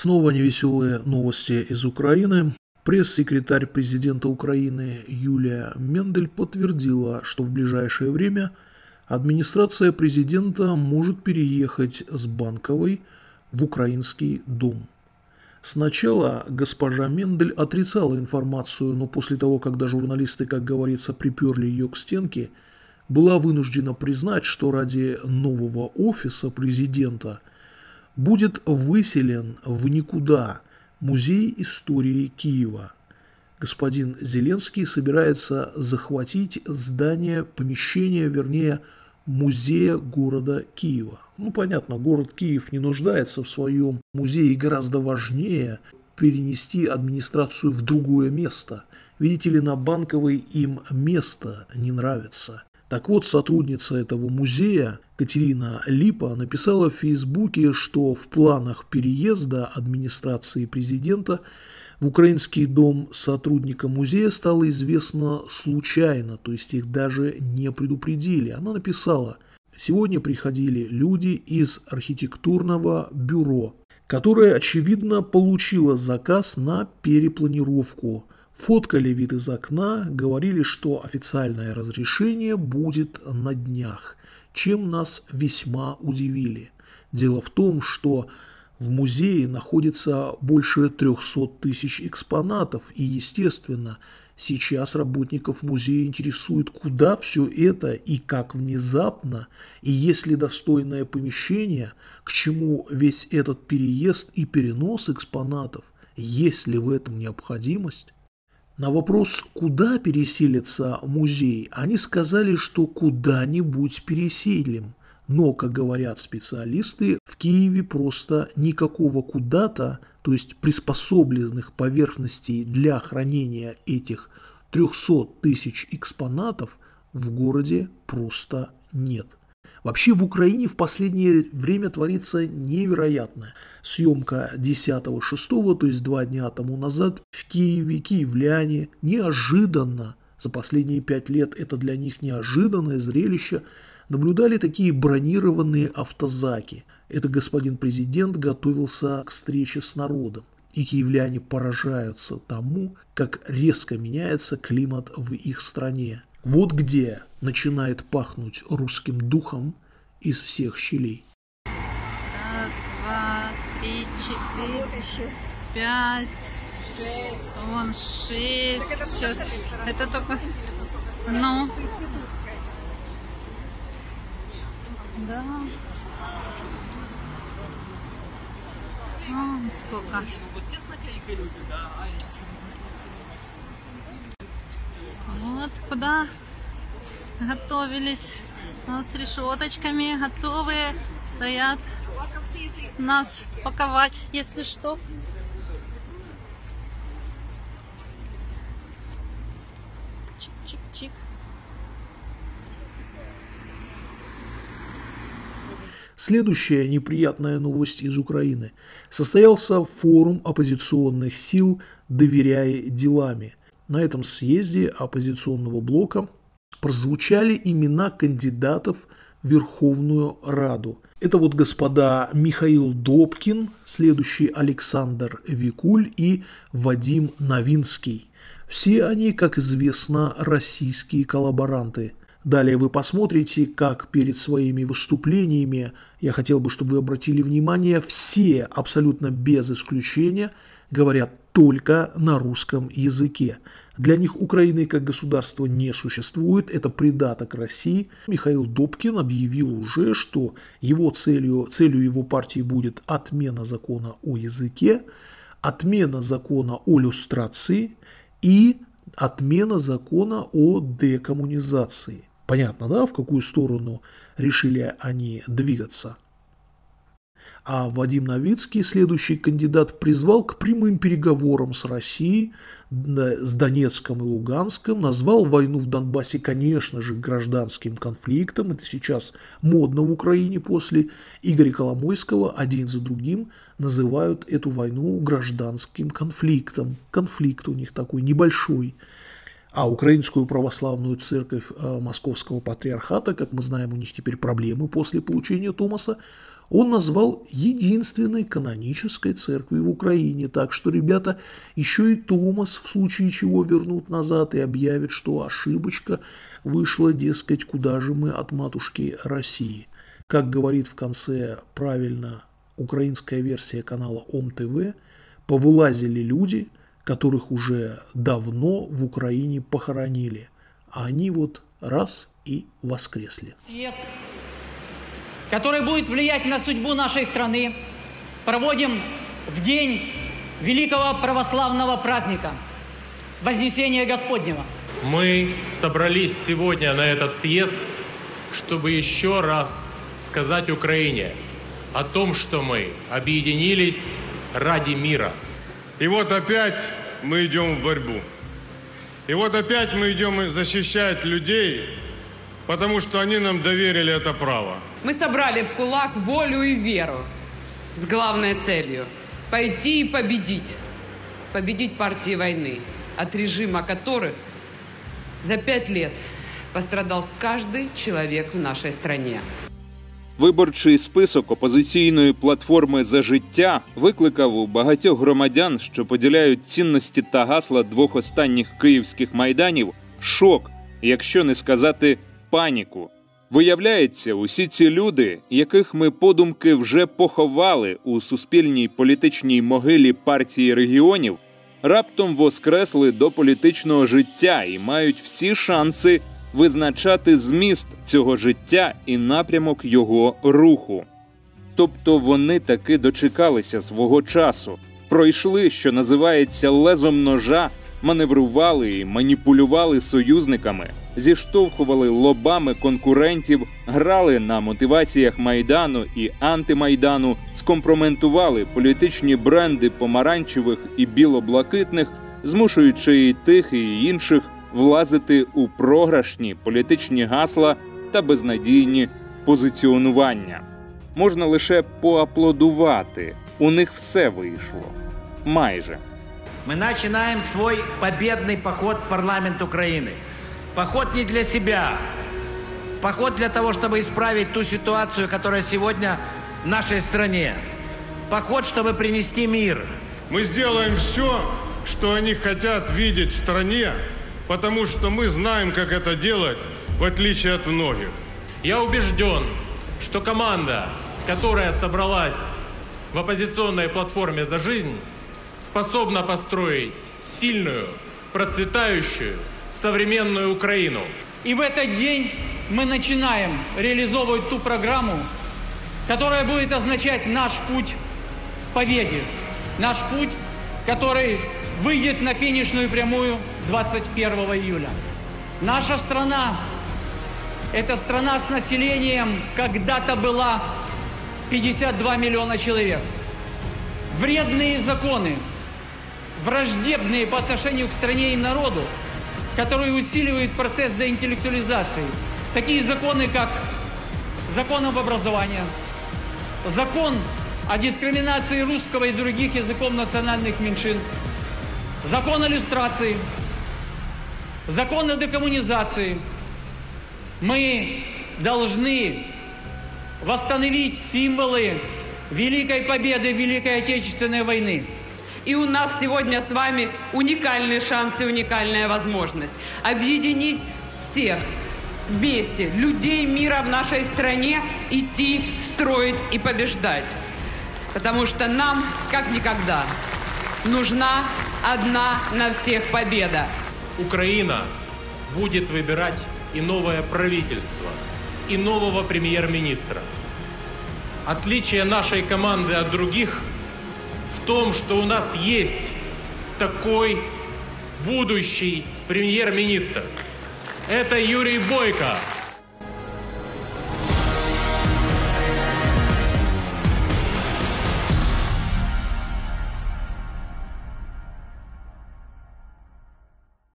Снова невеселые новости из Украины. Пресс-секретарь президента Украины Юлия Мендель подтвердила, что в ближайшее время администрация президента может переехать с Банковой в Украинский дом. Сначала госпожа Мендель отрицала информацию, но после того, когда журналисты, как говорится, приперли ее к стенке, была вынуждена признать, что ради нового офиса президента будет выселен в никуда Музей истории Киева. Господин Зеленский собирается захватить здание, помещение, вернее, музея города Киева. Ну, понятно, город Киев не нуждается в своем музее, гораздо важнее перенести администрацию в другое место. Видите ли, на Банковой им место не нравится. Так вот, сотрудница этого музея Катерина Липа написала в Фейсбуке, что в планах переезда администрации президента в украинский дом сотрудника музея стало известно случайно, то есть их даже не предупредили. Она написала, сегодня приходили люди из архитектурного бюро, которое, очевидно, получило заказ на перепланировку – Фоткали вид из окна, говорили, что официальное разрешение будет на днях, чем нас весьма удивили. Дело в том, что в музее находится больше 300 тысяч экспонатов, и, естественно, сейчас работников музея интересует, куда все это и как внезапно, и есть ли достойное помещение, к чему весь этот переезд и перенос экспонатов, есть ли в этом необходимость. На вопрос, куда переселится музей, они сказали, что куда-нибудь переселим. Но, как говорят специалисты, в Киеве просто никакого куда-то, то есть приспособленных поверхностей для хранения этих 300 тысяч экспонатов в городе просто нет. Вообще в Украине в последнее время творится невероятное. Съемка 10-6, то есть два дня тому назад, в Киеве, киевляне неожиданно, за последние пять лет это для них неожиданное зрелище, наблюдали такие бронированные автозаки. Это господин президент готовился к встрече с народом. И киевляне поражаются тому, как резко меняется климат в их стране. Вот где начинает пахнуть русским духом из всех щелей. Раз, два, три, четыре, пять, шесть. Вон шесть. Сейчас это только... Ну. Да. Вон сколько. Вот куда готовились. Вот с решеточками готовые стоят нас паковать, если что. Чик-чик-чик. Следующая неприятная новость из Украины. Состоялся форум оппозиционных сил «Доверяя делами». На этом съезде оппозиционного блока прозвучали имена кандидатов в Верховную Раду. Это вот господа Михаил Добкин, следующий Александр Викуль и Вадим Новинский. Все они, как известно, российские коллаборанты. Далее вы посмотрите, как перед своими выступлениями, я хотел бы, чтобы вы обратили внимание, все, абсолютно без исключения, говорят только на русском языке. Для них Украины как государства не существует, это придаток России. Михаил Добкин объявил уже, что его целью, целью его партии будет отмена закона о языке, отмена закона о люстрации и отмена закона о декоммунизации. Понятно, да, в какую сторону решили они двигаться? А Вадим Новицкий, следующий кандидат, призвал к прямым переговорам с Россией, с Донецком и Луганском, назвал войну в Донбассе, конечно же, гражданским конфликтом. Это сейчас модно в Украине после Игоря Коломойского один за другим называют эту войну гражданским конфликтом. Конфликт у них такой небольшой. А Украинскую православную церковь э, Московского патриархата, как мы знаем, у них теперь проблемы после получения Томаса, он назвал единственной канонической церкви в Украине. Так что ребята еще и Томас в случае чего вернут назад и объявят, что ошибочка вышла, дескать, куда же мы от матушки России. Как говорит в конце правильно украинская версия канала ОМ-ТВ, повылазили люди, которых уже давно в Украине похоронили, а они вот раз и воскресли. Съезд который будет влиять на судьбу нашей страны, проводим в день великого православного праздника – Вознесения Господнего. Мы собрались сегодня на этот съезд, чтобы еще раз сказать Украине о том, что мы объединились ради мира. И вот опять мы идем в борьбу. И вот опять мы идем защищать людей, потому что они нам доверили это право. Мы собрали в кулак волю и веру с главной целью – пойти и победить. Победить партии войны, от режима которых за пять лет пострадал каждый человек в нашей стране. Виборчий список опозиційної платформи за життя викликав у багатьох громадян, що поділяють цінності та гасла двох останніх київських майданів, шок, якщо не сказати паніку. Виявляється, усі ці люди, яких ми подумки вже поховали у суспільній політичній могилі партії регіонів, раптом воскресли до політичного життя і мають всі шанси визначати зміст цього життя і напрямок його руху. Тобто вони таки дочекалися свого часу, пройшли, що називається лезом ножа, маневрували і маніпулювали союзниками, зіштовхували лобами конкурентів, грали на мотиваціях майдану і антимайдану, скомпроментували політичні бренди помаранчевих і білоблакитних, змушуючи і тих, і інших влазити у програшні політичні гасла та безнадійні позиціонування. Можна лише поаплодувати. У них все вийшло майже. Мы начинаем свой победный поход в парламент Украины. Поход не для себя. Поход для того, чтобы исправить ту ситуацию, которая сегодня в нашей стране. Поход, чтобы принести мир. Мы сделаем все, что они хотят видеть в стране, потому что мы знаем, как это делать, в отличие от многих. Я убежден, что команда, которая собралась в оппозиционной платформе «За жизнь», способна построить сильную, процветающую, современную Украину. И в этот день мы начинаем реализовывать ту программу, которая будет означать наш путь к победе. Наш путь, который выйдет на финишную прямую 21 июля. Наша страна – это страна с населением, когда-то была 52 миллиона человек. Вредные законы, враждебные по отношению к стране и народу, которые усиливают процесс деинтеллектуализации. Такие законы, как закон об образовании, закон о дискриминации русского и других языков национальных меньшин, закон о иллюстрации, закон о декоммунизации. Мы должны восстановить символы Великой Победы Великой Отечественной войны. И у нас сегодня с вами уникальный шанс и уникальная возможность объединить всех вместе, людей мира в нашей стране, идти, строить и побеждать. Потому что нам, как никогда, нужна одна на всех победа. Украина будет выбирать и новое правительство, и нового премьер-министра. Отличие нашей команды от других том, что у нас есть такой будущий премьер-министр. Это Юрий Бойко.